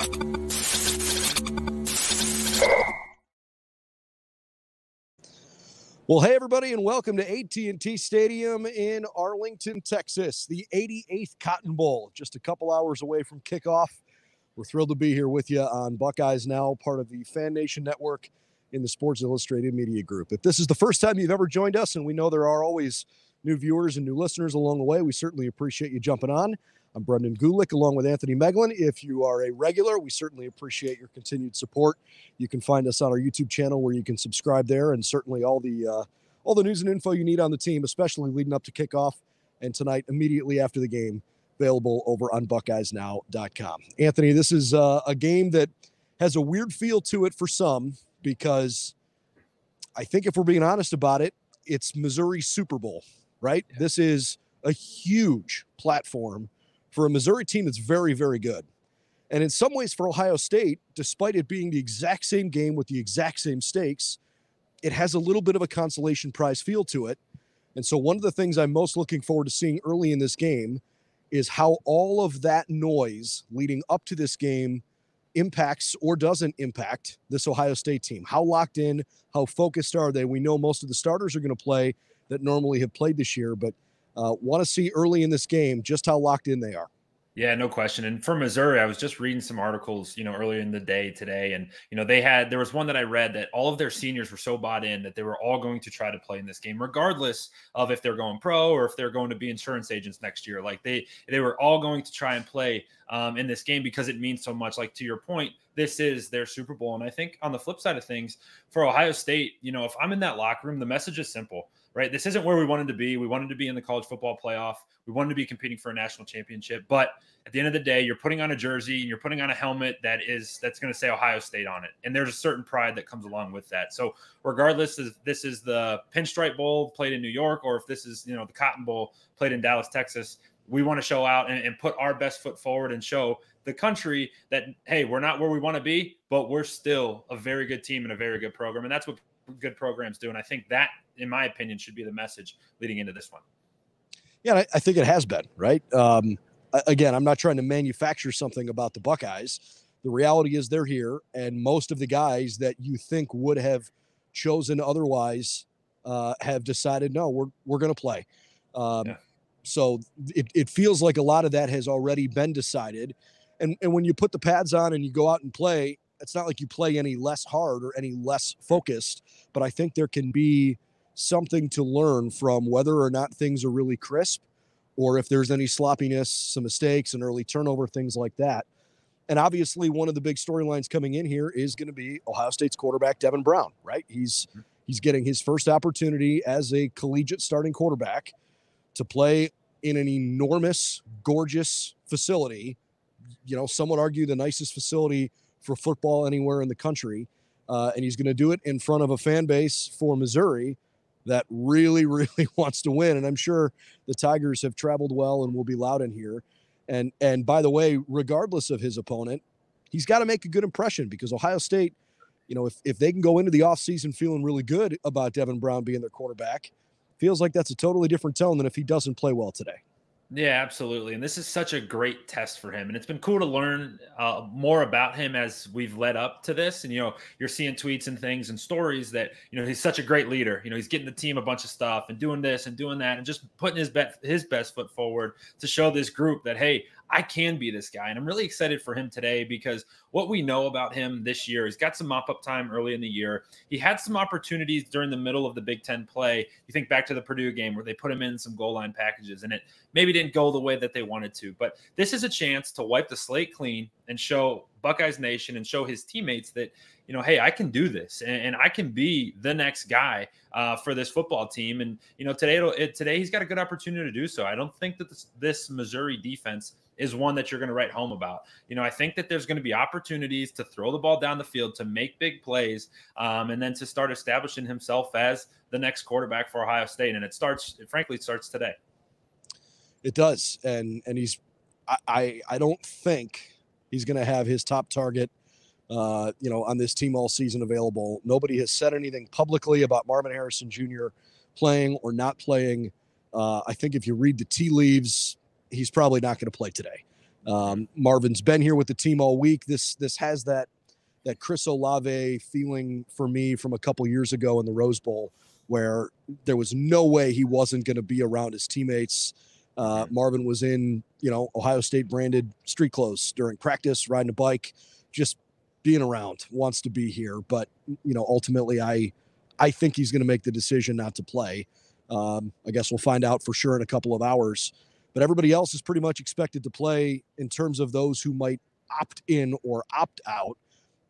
Well, hey everybody, and welcome to AT&T Stadium in Arlington, Texas, the 88th Cotton Bowl, just a couple hours away from kickoff. We're thrilled to be here with you on Buckeyes Now, part of the Fan Nation Network in the Sports Illustrated Media Group. If this is the first time you've ever joined us, and we know there are always new viewers and new listeners along the way, we certainly appreciate you jumping on. I'm Brendan Gulick along with Anthony Moeglin. If you are a regular, we certainly appreciate your continued support. You can find us on our YouTube channel where you can subscribe there, and certainly all the uh, all the news and info you need on the team, especially leading up to kickoff and tonight immediately after the game, available over on BuckeyesNow.com. Anthony, this is uh, a game that has a weird feel to it for some because I think if we're being honest about it, it's Missouri Super Bowl, right? Yeah. This is a huge platform for a Missouri team that's very, very good. And in some ways, for Ohio State, despite it being the exact same game with the exact same stakes, it has a little bit of a consolation prize feel to it. And so, one of the things I'm most looking forward to seeing early in this game is how all of that noise leading up to this game impacts or doesn't impact this Ohio State team. How locked in, how focused are they? We know most of the starters are going to play that normally have played this year, but uh, Want to see early in this game just how locked in they are. Yeah, no question. And for Missouri, I was just reading some articles, you know, earlier in the day today. And, you know, they had, there was one that I read that all of their seniors were so bought in that they were all going to try to play in this game, regardless of if they're going pro or if they're going to be insurance agents next year. Like they, they were all going to try and play um, in this game because it means so much. Like to your point, this is their Super Bowl. And I think on the flip side of things, for Ohio State, you know, if I'm in that locker room, the message is simple right? This isn't where we wanted to be. We wanted to be in the college football playoff. We wanted to be competing for a national championship. But at the end of the day, you're putting on a jersey and you're putting on a helmet that is that's going to say Ohio State on it. And there's a certain pride that comes along with that. So regardless if this is the Pinstripe Bowl played in New York or if this is, you know, the Cotton Bowl played in Dallas, Texas, we want to show out and, and put our best foot forward and show the country that hey, we're not where we want to be, but we're still a very good team and a very good program. And that's what good programs do. And I think that, in my opinion, should be the message leading into this one. Yeah, I think it has been right. Um, again, I'm not trying to manufacture something about the Buckeyes. The reality is they're here, and most of the guys that you think would have chosen otherwise uh, have decided no, we're we're going to play. Um, yeah. So it, it feels like a lot of that has already been decided. And, and when you put the pads on and you go out and play, it's not like you play any less hard or any less focused, but I think there can be something to learn from whether or not things are really crisp or if there's any sloppiness, some mistakes, an early turnover, things like that. And obviously, one of the big storylines coming in here is going to be Ohio State's quarterback Devin Brown, right? He's mm-hmm. he's getting his first opportunity as a collegiate starting quarterback to play in an enormous, gorgeous facility. You know, some would argue the nicest facility for football anywhere in the country. Uh, and he's going to do it in front of a fan base for Missouri that really, really wants to win. And I'm sure the Tigers have traveled well and will be loud in here. And and by the way, regardless of his opponent, he's got to make a good impression because Ohio State, you know, if, if they can go into the offseason feeling really good about Devin Brown being their quarterback, feels like that's a totally different tone than if he doesn't play well today. Yeah, absolutely. And this is such a great test for him. And it's been cool to learn uh, more about him as we've led up to this. And, you know, you're seeing tweets and things and stories that, you know, he's such a great leader. You know, he's getting the team a bunch of stuff and doing this and doing that and just putting his, bet, his best foot forward to show this group that, hey, I can be this guy. And I'm really excited for him today because what we know about him this year, he's got some mop up time early in the year. He had some opportunities during the middle of the Big Ten play. You think back to the Purdue game where they put him in some goal line packages and it maybe didn't go the way that they wanted to. But this is a chance to wipe the slate clean and show Buckeyes Nation and show his teammates that, you know, hey, I can do this and, and I can be the next guy uh, for this football team. And, you know, today, it, today he's got a good opportunity to do so. I don't think that this, this Missouri defense is one that you're going to write home about. You know, I think that there's going to be opportunities to throw the ball down the field, to make big plays, um, and then to start establishing himself as the next quarterback for Ohio State. And it starts, it frankly, starts today. It does, and and he's, I, I don't think he's going to have his top target. Uh, you know, on this team all season available. Nobody has said anything publicly about Marvin Harrison Jr. playing or not playing. Uh, I think if you read the tea leaves, he's probably not going to play today. Um, Marvin's been here with the team all week. This this has that that Chris Olave feeling for me from a couple years ago in the Rose Bowl, where there was no way he wasn't going to be around his teammates. Uh, Marvin was in, you know, Ohio State branded street clothes during practice, riding a bike, just being around, wants to be here. But you know, ultimately, I I think he's going to make the decision not to play. Um, I guess we'll find out for sure in a couple of hours. But everybody else is pretty much expected to play in terms of those who might opt in or opt out.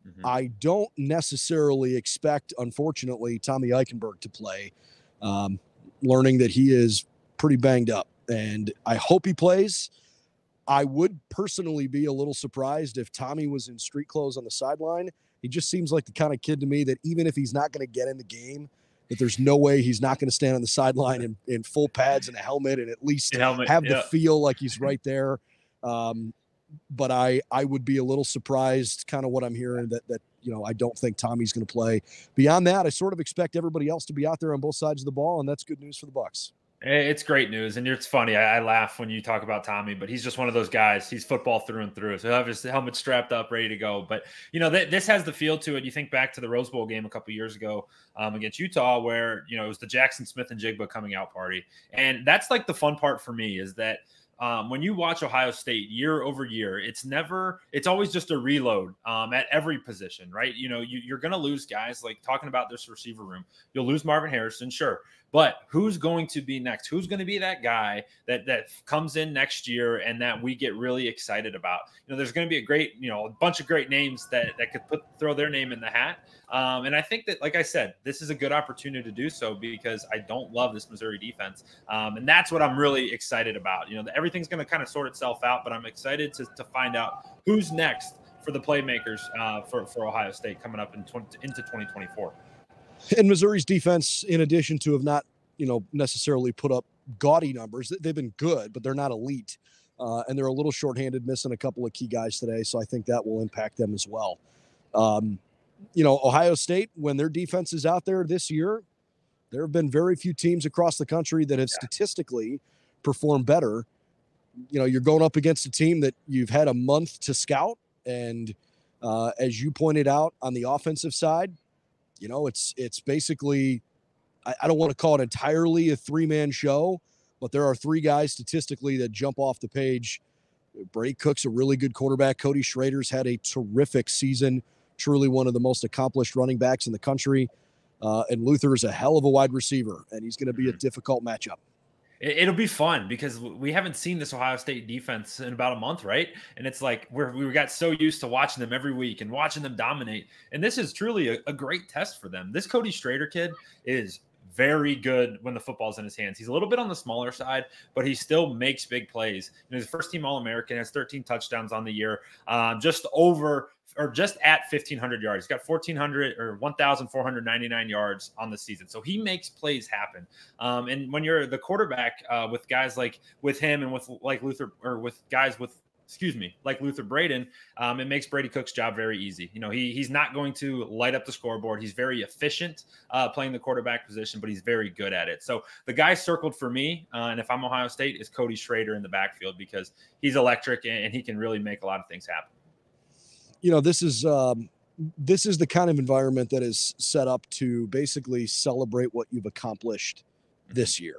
Mm-hmm. I don't necessarily expect, unfortunately, Tommy Eichenberg to play, um, learning that he is pretty banged up. And I hope he plays. I would personally be a little surprised if Tommy was in street clothes on the sideline. He just seems like the kind of kid to me that even if he's not going to get in the game, that there's no way he's not going to stand on the sideline in, in full pads and a helmet and at least helmet, have yeah. the feel like he's right there. Um, but I I would be a little surprised, kind of what I'm hearing that that you know I don't think Tommy's going to play. Beyond that, I sort of expect everybody else to be out there on both sides of the ball, and that's good news for the Bucks. It's great news, and it's funny. I, I, laugh when you talk about Tommy, but he's just one of those guys. He's football through and through. So have his helmet strapped up, ready to go. But you know, th- this has the feel to it. You think back to the Rose Bowl game a couple years ago um, against Utah, where you know it was the Jackson Smith-Njigba coming out party, and that's like the fun part for me is that um, when you watch Ohio State year over year, it's never, it's always just a reload um, at every position, right? You know, you, are going to lose guys like talking about this receiver room. You'll lose Marvin Harrison, sure, but who's going to be next? Who's going to be that guy that that comes in next year and that we get really excited about? You know, there's going to be a great, you know, a bunch of great names that that could put throw their name in the hat. Um, and I think that, like I said, this is a good opportunity to do so because I don't love this Missouri defense, um, and that's what I'm really excited about. You know, everything's going to kind of sort itself out, but I'm excited to to find out who's next for the playmakers uh, for for Ohio State coming up in 20, into 2024. And Missouri's defense, in addition to have not, you know, necessarily put up gaudy numbers, they've been good, but they're not elite. Uh, and they're a little shorthanded, missing a couple of key guys today. So I think that will impact them as well. Um, you know, Ohio State, when their defense is out there this year, there have been very few teams across the country that have yeah. statistically performed better. You know, you're going up against a team that you've had a month to scout. And uh, as you pointed out on the offensive side, you know, it's it's basically I, I don't want to call it entirely a three man show, but there are three guys statistically that jump off the page. Brady Cook's a really good quarterback. Cody Schrader's had a terrific season, truly one of the most accomplished running backs in the country. Uh, and Luther is a hell of a wide receiver, and he's going to be a mm-hmm. difficult matchup. It'll be fun because we haven't seen this Ohio State defense in about a month, right? And it's like we're, we got so used to watching them every week and watching them dominate. And this is truly a, a great test for them. This Cody Schrader kid is very good when the football's in his hands. He's a little bit on the smaller side, but he still makes big plays. You he's first team All American, has 13 touchdowns on the year, um, just over or just at 1500 yards. He's got 1400 or 1499 yards on the season. So he makes plays happen. Um, and when you're the quarterback uh, with guys like with him and with like Luther or with guys with excuse me, like Luther Burden, um, it makes Brady Cook's job very easy. You know, he he's not going to light up the scoreboard. He's very efficient uh, playing the quarterback position, but he's very good at it. So the guy circled for me, uh, and if I'm Ohio State, is Cody Schrader in the backfield because he's electric and, and he can really make a lot of things happen you know, this is um, this is the kind of environment that is set up to basically celebrate what you've accomplished mm-hmm. this year.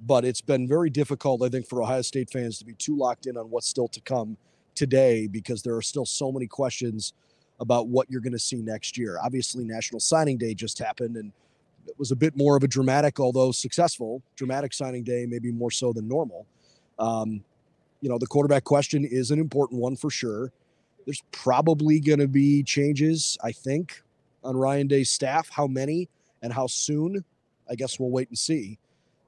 But it's been very difficult, I think, for Ohio State fans to be too locked in on what's still to come today because there are still so many questions about what you're going to see next year. Obviously, National Signing Day just happened, and it was a bit more of a dramatic, although successful, dramatic signing day, maybe more so than normal. Um, you know, the quarterback question is an important one for sure. There's probably going to be changes, I think, on Ryan Day's staff. How many and how soon? I guess we'll wait and see.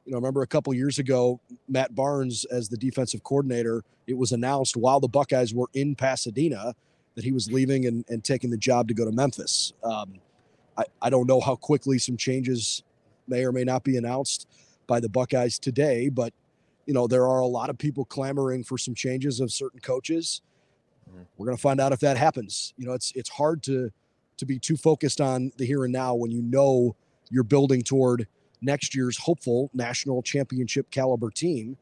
You know, remember a couple years ago, Matt Barnes as the defensive coordinator, it was announced while the Buckeyes were in Pasadena that he was leaving and, and taking the job to go to Memphis. Um, I, I don't know how quickly some changes may or may not be announced by the Buckeyes today, but you know, there are a lot of people clamoring for some changes of certain coaches. Mm-hmm. We're going to find out if that happens. You know, it's it's hard to to be too focused on the here and now when you know you're building toward next year's hopeful national championship caliber team.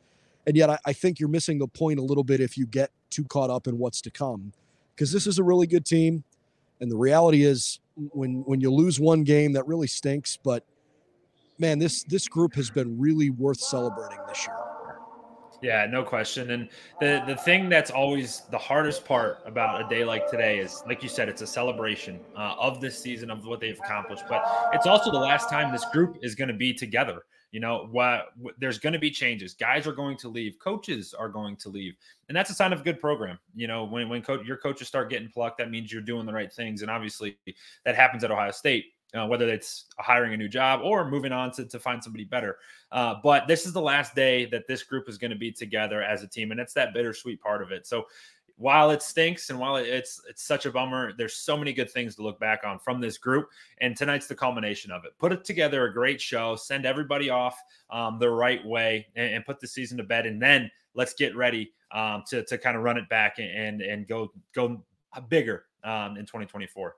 And yet, I, I think you're missing the point a little bit if you get too caught up in what's to come because this is a really good team. And the reality is, when when you lose one game, that really stinks. But man, this this group has been really worth celebrating this year. Yeah, no question. And the the thing that's always the hardest part about a day like today is, like you said, it's a celebration uh, of this season of what they've accomplished. But it's also the last time this group is going to be together. You know, what, there's going to be changes. Guys are going to leave. Coaches are going to leave, and that's a sign of a good program. You know, when when co- your coaches start getting plucked, that means you're doing the right things. And obviously, that happens at Ohio State. Uh, whether it's hiring a new job or moving on to, to find somebody better. Uh, but this is the last day that this group is going to be together as a team, and it's that bittersweet part of it. So while it stinks and while it's it's such a bummer, there's so many good things to look back on from this group, and tonight's the culmination of it. Put it together a great show, send everybody off um, the right way, and, and, put the season to bed, and then let's get ready um, to to kind of run it back and and go go bigger um, in 2024.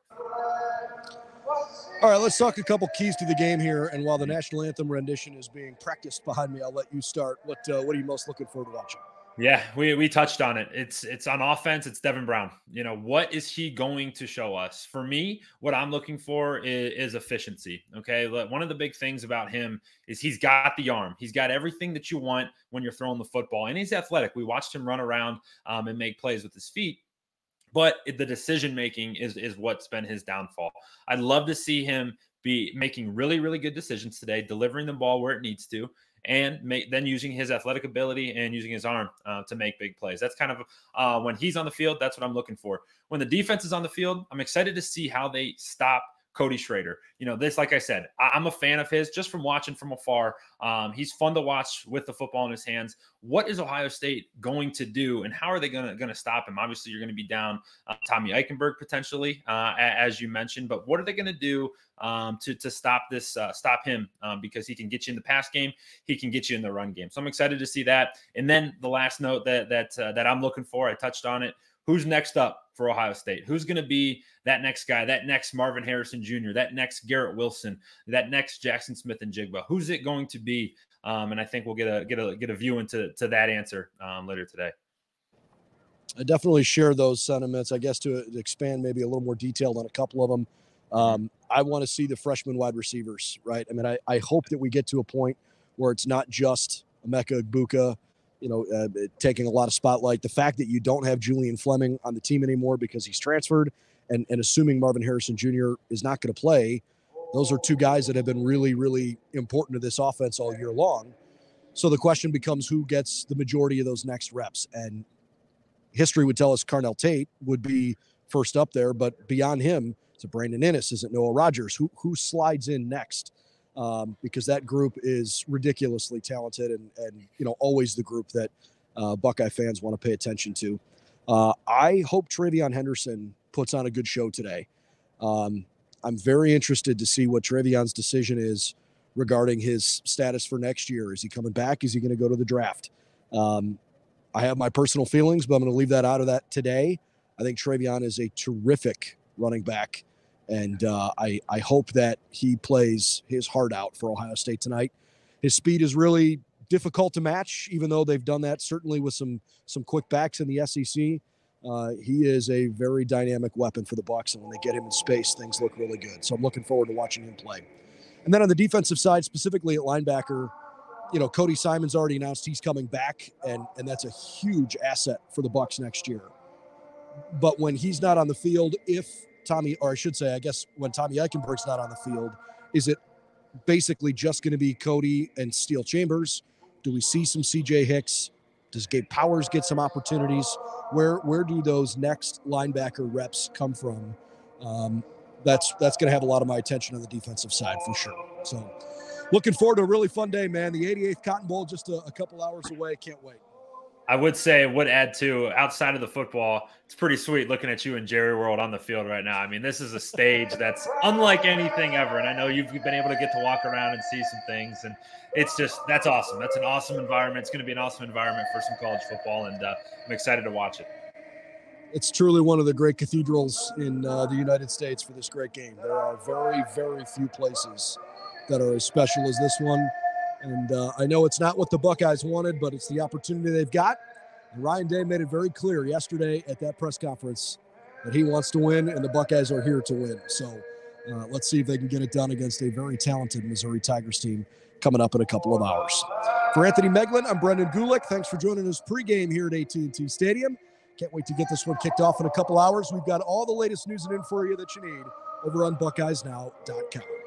All right, let's talk a couple keys to the game here. And while the national anthem rendition is being practiced behind me, I'll let you start. What uh, what are you most looking forward to watching? Yeah, we, we touched on it. It's it's on offense. It's Devin Brown. You know what is he going to show us? For me, what I'm looking for is, is efficiency. Okay, one of the big things about him is he's got the arm. He's got everything that you want when you're throwing the football, and he's athletic. We watched him run around um, and make plays with his feet but the decision making is is what's been his downfall. I'd love to see him be making really really good decisions today, delivering the ball where it needs to, and make, then using his athletic ability and using his arm uh, to make big plays. That's kind of uh, when he's on the field. That's what I'm looking for. When the defense is on the field, I'm excited to see how they stop Cody Schrader. You know, this, like I said, I, am a fan of his just from watching from afar. Um, he's fun to watch with the football in his hands. What is Ohio State going to do, and how are they going to going to stop him? Obviously, you're going to be down uh, Tommy Eichenberg potentially, uh, as you mentioned, but what are they going to do um, to to stop this, uh, stop him? Um, because he can get you in the pass game, he can get you in the run game. So I'm excited to see that. And then the last note that that uh, that I'm looking for, I touched on it who's next up for Ohio State? Who's going to be that next guy, that next Marvin Harrison Jr., that next Garrett Wilson, that next Jackson Smith-Njigba? Who's it going to be? Um, and I think we'll get a get a get a view into to that answer um, later today. I definitely share those sentiments. I guess to expand maybe a little more detailed on a couple of them. Um, I want to see the freshman wide receivers, right? I mean, I, I hope that we get to a point where it's not just Emeka Egbuka you know, uh, taking a lot of spotlight. The fact that you don't have Julian Fleming on the team anymore because he's transferred, and, and assuming Marvin Harrison Jr. is not going to play, those are two guys that have been really, really important to this offense all year long. So the question becomes who gets the majority of those next reps. And history would tell us Carnell Tate would be first up there, but beyond him, it's a Brandon Inniss, is it Noah Rogers? Who who slides in next? Um, because that group is ridiculously talented and, and you know always the group that uh, Buckeye fans want to pay attention to. Uh, I hope TreVeyon Henderson puts on a good show today. Um, I'm very interested to see what TreVeyon's decision is regarding his status for next year. Is he coming back? Is he going to go to the draft? Um, I have my personal feelings, but I'm going to leave that out of that today. I think TreVeyon is a terrific running back and uh, I, I hope that he plays his heart out for Ohio State tonight. His speed is really difficult to match, even though they've done that certainly with some some quick backs in the SEC. Uh, he is a very dynamic weapon for the Bucks, and when they get him in space, things look really good. So I'm looking forward to watching him play. And then on the defensive side, specifically at linebacker, you know, Cody Simon's already announced he's coming back, and and that's a huge asset for the Bucks next year. But when he's not on the field, if Tommy, or I should say, I guess when Tommy Eichenberg's not on the field, is it basically just going to be Cody and Steele Chambers? Do we see some CJ Hicks? Does Gabe Powers get some opportunities? Where where do those next linebacker reps come from? Um, that's that's going to have a lot of my attention on the defensive side for sure. So, looking forward to a really fun day, man. The 88th Cotton Bowl just a, a couple hours away. Can't wait. I would say would add to outside of the football. It's pretty sweet looking at you and Jerry World on the field right now. I mean, this is a stage that's unlike anything ever, and I know you've been able to get to walk around and see some things, and it's just that's awesome. That's an awesome environment. It's going to be an awesome environment for some college football, and uh, I'm excited to watch it. It's truly one of the great cathedrals in uh, the United States for this great game. There are very, very few places that are as special as this one and uh, I know it's not what the Buckeyes wanted, but it's the opportunity they've got. And Ryan Day made it very clear yesterday at that press conference that he wants to win, and the Buckeyes are here to win. So uh, let's see if they can get it done against a very talented Missouri Tigers team coming up in a couple of hours. For Anthony Moeglin, I'm Brendan Gulick. Thanks for joining us pregame here at AT&T Stadium. Can't wait to get this one kicked off in a couple hours. We've got all the latest news and info for you that you need over on BuckeyesNow.com.